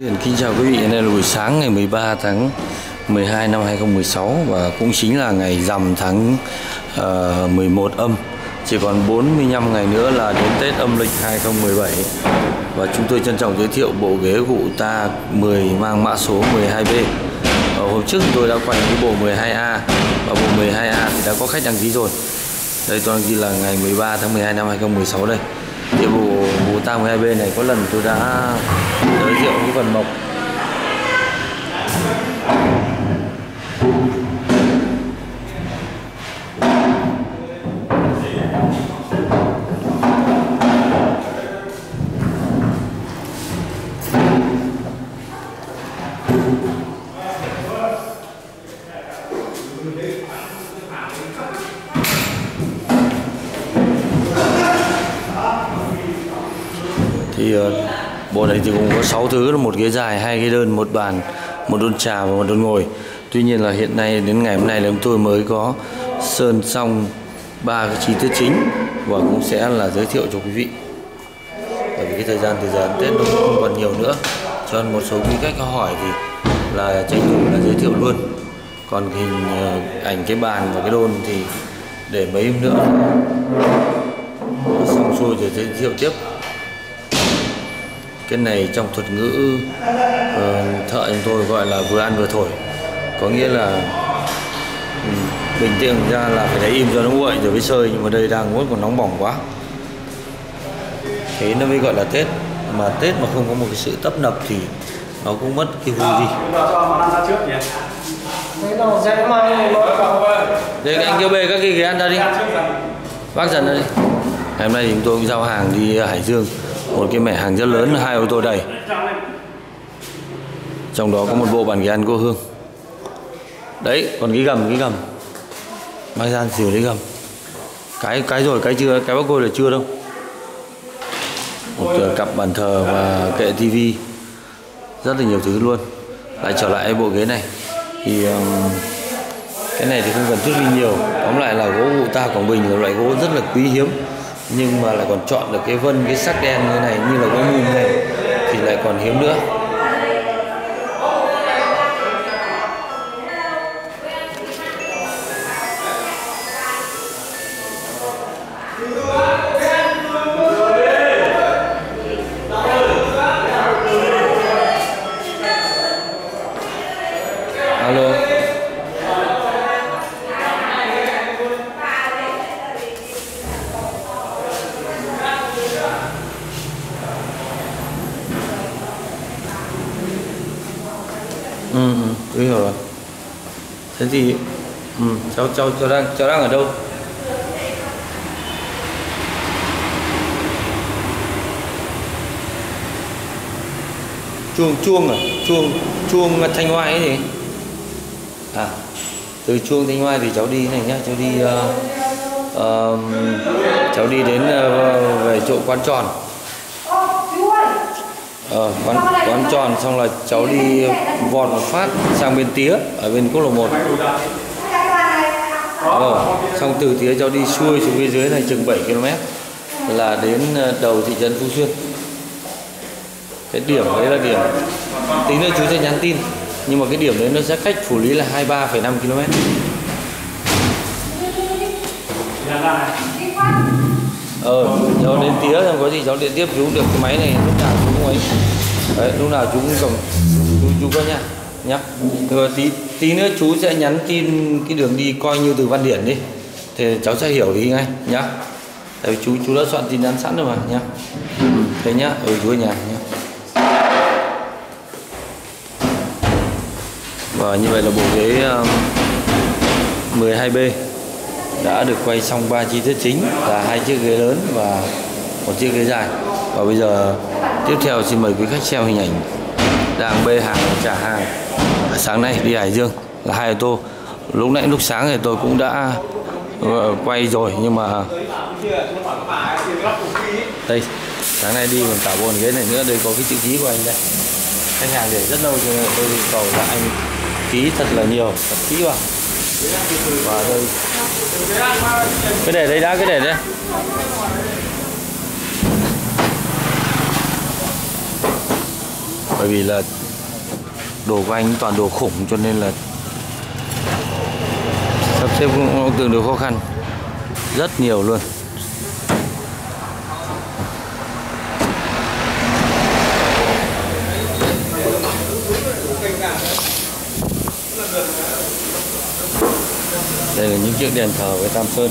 Xin chào quý vị, đây là buổi sáng ngày 13 tháng 12 năm 2016 và cũng chính là ngày rằm tháng ờ, uh, 11 âm. Chỉ còn 45 ngày nữa là đến Tết âm lịch 2017 và chúng tôi trân trọng giới thiệu bộ ghế gụ ta 10 mang mã số 12B. Ở hôm trước tôi đã quay cái bộ 12A và bộ 12A thì đã có khách đăng ký rồi. Đây tôi đăng ký là ngày 13 tháng 12 năm 2016 đây thì bộ bộ ta 12B này có lần tôi đã giới thiệu cái phần mộc. Thì ờ, bộ này thì cũng có 6 thứ là một ghế dài, hai ghế đơn, một bàn, một đôn trà và một đôn ngồi. Tuy nhiên là hiện nay đến ngày hôm nay là chúng tôi mới có sơn xong ba cái chi tiết chính và cũng sẽ là giới thiệu cho quý vị. Bởi vì cái thời gian từ giờ đến tết nó cũng không còn nhiều nữa. Cho nên một số quý khách có hỏi thì là tranh thủ là giới thiệu luôn. Còn hình ờ, ảnh cái bàn và cái đôn thì để mấy hôm nữa. Xong xuôi rồi giới thiệu tiếp cái này trong thuật ngữ uh, thợ chúng tôi gọi là vừa ăn vừa thổi. Có nghĩa là um, bình thường ra là phải để im cho nó nguội rồi mới sơi nhưng mà đây đang muốn còn nóng bỏng quá. Thế nó mới gọi là tết. Mà tết mà không có một cái sự tấp nập thì nó cũng mất cái vui gì Thế đây anh kêu bê các cái ghế ăn ra đi. Bác dần ra đi. Ngày hôm nay thì chúng tôi cũng giao hàng đi Hải Dương một cái mẻ hàng rất lớn hai ô tô đầy trong đó có một bộ bàn ghế ăn cô hương. Đấy còn cái gầm cái gầm. Mang ra xỉu lấy gầm. Cái cái rồi cái chưa cái bác cô là chưa đâu. Một ờ, cặp bàn thờ và kệ tivi rất là nhiều thứ luôn. Lại trở lại bộ ghế này. Thì um, cái này thì không cần thuyết minh nhiều. Tóm lại là gỗ vụ ta quảng bình là loại gỗ rất là quý hiếm nhưng mà lại còn chọn được cái vân, cái sắc đen như này, như là cái mùi này, thì lại còn hiếm nữa. Tôi hiểu rồi. Thế thì ừ, cháu cháu cháu đang cháu đang ở đâu? Chuông chuông à? Chuông chuông thanh hoa ấy gì à từ chuông thanh hoa thì cháu đi này nhá cháu đi uh, uh, cháu đi đến uh, về chỗ quán tròn ờ, quán, quán tròn xong là cháu đi vọt một phát sang bên tía ở bên quốc lộ 1 ờ, xong từ tía cháu đi xuôi xuống phía dưới này chừng 7 km là đến ờ, đầu thị trấn Phú Xuyên. Cái điểm đấy là điểm tí nữa chú sẽ nhắn tin nhưng mà cái điểm đấy nó sẽ cách phủ lý là 23,5 km ờ cháu đến tía xong có gì cháu điện tiếp chú được cái máy này lúc nào chú cũng ấy. Đấy lúc nào chú cũng cầm chú, chú có nha nhá. Rồi tí tí nữa chú sẽ nhắn tin cái đường đi coi như từ văn điển đi thì cháu sẽ hiểu ý ngay nhá. Tại vì chú chú đã soạn tin nhắn sẵn rồi mà nhá. Thế nhá ở chú ở nhà nhá. Và như vậy là bộ ghế ờ, um, 12B đã được quay xong ba chi tiết chính là hai chiếc ghế lớn và một chiếc ghế dài. Và bây giờ, tiếp theo xin mời quý khách xem hình ảnh đang bê hàng trả hàng. Sáng nay đi Hải Dương là hai ô tô. Lúc nãy lúc sáng thì tôi cũng đã ờ, quay rồi nhưng mà đây, sáng nay đi còn cả bồn ghế này nữa, đây có cái chữ ký của anh đây. Khách hàng để rất lâu cho nên tôi yêu cầu là anh ký thật là nhiều, thật kỹ vào và đây. Cái để đây đã cái để đây. Bởi bởi vì là đồ của anh toàn đồ khủng cho nên là sắp xếp cũng tương đối khó khăn. Rất nhiều luôn đây là những chiếc đèn thờ với Tam Sơn